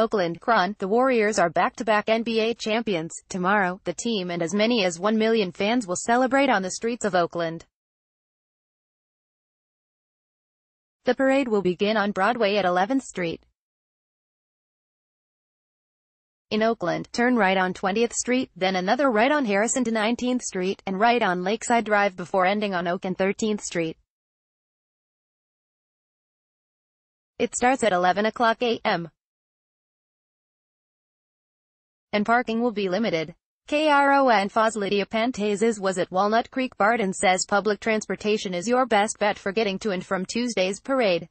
Oakland, Kron, the Warriors are back-to-back NBA champions. Tomorrow, the team and as many as 1 million fans will celebrate on the streets of Oakland. The parade will begin on Broadway at 11th Street. In Oakland, turn right on 20th Street, then another right on Harrison to 19th Street, and right on Lakeside Drive before ending on Oak and 13th Street. It starts at 11 o'clock a.m. and parking will be limited. KRON 4's Lydia Pantazes was at Walnut Creek BART and says public transportation is your best bet for getting to and from Tuesday's parade.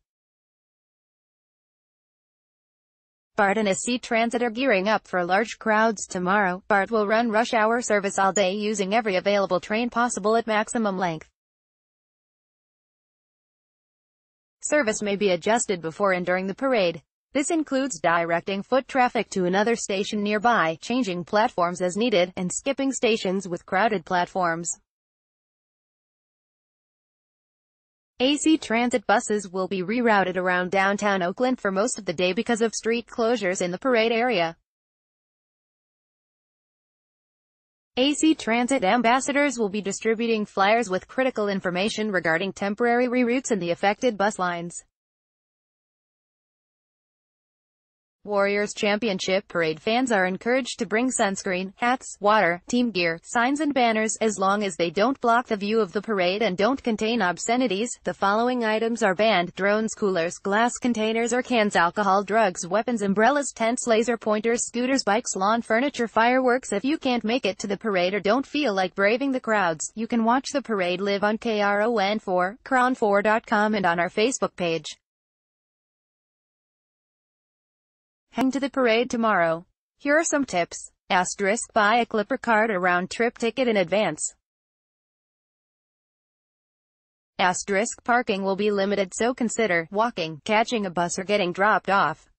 BART and AC Transit are gearing up for large crowds tomorrow. BART will run rush hour service all day using every available train possible at maximum length. Service may be adjusted before and during the parade. This includes directing foot traffic to another station nearby, changing platforms as needed, and skipping stations with crowded platforms. AC Transit buses will be rerouted around downtown Oakland for most of the day because of street closures in the parade area. AC Transit ambassadors will be distributing flyers with critical information regarding temporary reroutes in the affected bus lines. Warriors Championship Parade fans are encouraged to bring sunscreen, hats, water, team gear, signs and banners, as long as they don't block the view of the parade and don't contain obscenities. The following items are banned. Drones, coolers, glass containers or cans, alcohol, drugs, weapons, umbrellas, tents, laser pointers, scooters, bikes, lawn furniture, fireworks. If you can't make it to the parade or don't feel like braving the crowds, you can watch the parade live on KRON4, KRON4.com and on our Facebook page. Hang to the parade tomorrow. Here are some tips. Asterisk buy a Clipper card or round trip ticket in advance. Asterisk parking will be limited so consider walking, catching a bus or getting dropped off.